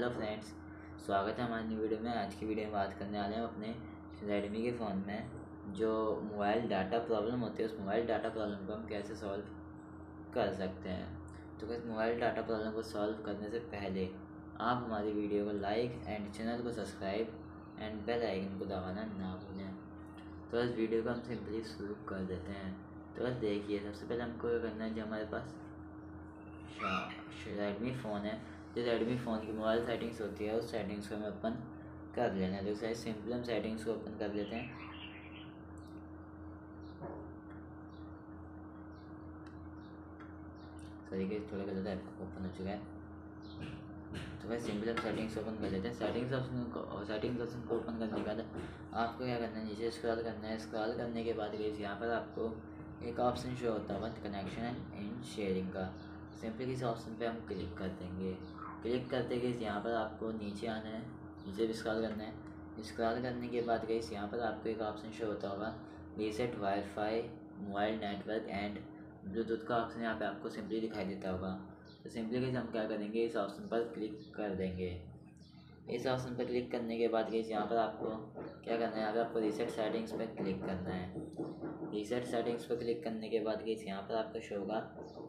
Hello friends, स्वागत है हमारी न्यू वीडियो में। आज की वीडियो में बात करने वाले हैं अपने रेडमी के फ़ोन में। जो मोबाइल डाटा प्रॉब्लम होती है, उस मोबाइल डाटा प्रॉब्लम को हम कैसे सॉल्व कर सकते हैं? तो बस मोबाइल डाटा प्रॉब्लम को सॉल्व करने से पहले, आप हमारी वीडियो को लाइक एंड चैनल को सब्सक्राइब एंड बेल आइकन को दबाना ना भूलें। तो इस वीडियो को हम सिंपली शुरू कर देते हैं। तो बस देखिए, सबसे पहले हमको क्या करना है, जो हमारे पास रेडमी फ़ोन है जो रेडमी फ़ोन की मोबाइल सेटिंग्स होती है, उस सेटिंग्स को हमें ओपन कर लेना है। तो सिंपल हम सेटिंग्स को ओपन कर लेते हैं। तरीके थोड़ा गलत ऐप ओपन हो चुका है। तो वैसे सिंपल हम सेटिंग्स ओपन कर लेते हैं। सेटिंग्स ऑप्शन को सेटिंग्स ऑप्शन को ओपन करने के बाद आपको क्या करना है, नीचे स्क्रॉल करना है। स्क्रॉल करने के बाद यहाँ पर आपको एक ऑप्शन शो होता है कनेक्शन एंड शेयरिंग का। सिंपली किसी ऑप्शन पे हम क्लिक कर देंगे। क्लिक करते गए यहाँ पर आपको नीचे आना है। भी स्क्रॉल करना है। स्क्रॉल करने के बाद गई यहाँ पर आपको एक ऑप्शन शो होता होगा। Reset wifi mobile network and bluetooth का ऑप्शन यहाँ पे आपको सिंपली दिखाई देता होगा। तो सिंपली कैसे हम क्या करेंगे? इस ऑप्शन पर क्लिक कर देंगे। इस ऑप्शन पर क्लिक करने के बाद गई यहाँ पर आपको क्या करना है? यहाँ पर आपको रीसेट सेटिंग्स पर क्लिक करना है। रीसेट सेटिंग्स पर क्लिक करने के बाद गई यहाँ पर आपको शो होगा।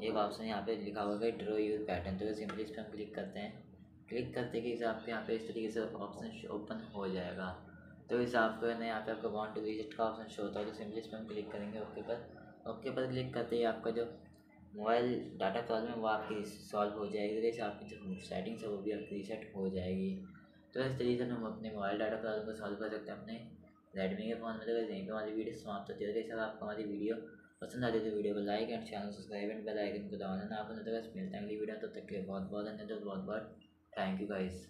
एक ऑप्शन यहाँ पे लिखा होगा ड्रो यूर पैटर्न तो सिंपली इस पर हम क्लिक करते हैं। क्लिक करते कि आपके यहाँ पे इस तरीके से ऑप्शन ओपन हो जाएगा। तो इस आपको यहाँ पे आपको वांट टू विज़िट का ऑप्शन शो होता है। तो सिंपली इस पर हम क्लिक करेंगे ओके पर। ओके पर क्लिक करते ही आपका जो मोबाइल डाटा प्रॉब्लम है वो आपकी सॉल्व हो जाएगी। जैसे आपकी जो सेटिंग्स है वो भी आपकी रीसेट हो जाएगी। तो इस तरीके से हम अपने मोबाइल डाटा प्रॉब्लम को सॉल्व कर सकते हैं, अपने रेडमी के फ़ोन में। तो यहीं पर हमारी वीडियो समाप्त होती है अगर आपको हमारी वीडियो पसंद आती है तो वीडियो को like and channel subscribe and bell icon को दबाना ना आपको तो मिलता है अगली वीडियो तब तक के बहुत बहुत धन्यवाद बहुत बहुत थैंक यू गाइस